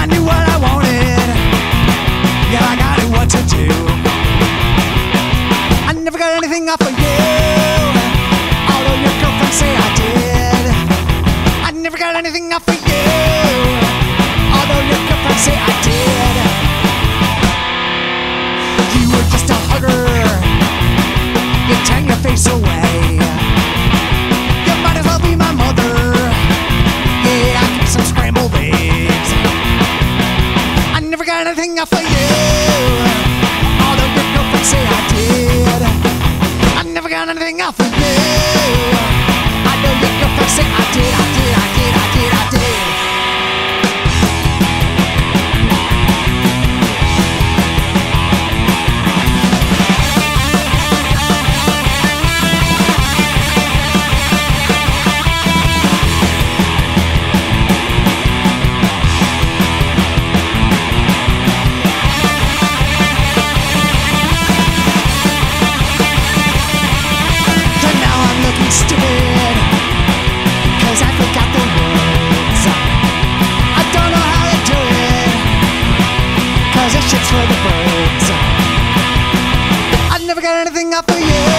I knew what I wanted, I got it what to do. I never got anything of you, although your say I did. I never got anything of you, although your say I did. You were just a hugger. Anything of you. Although your girlfriend say I did. I never got anything off of you. for you.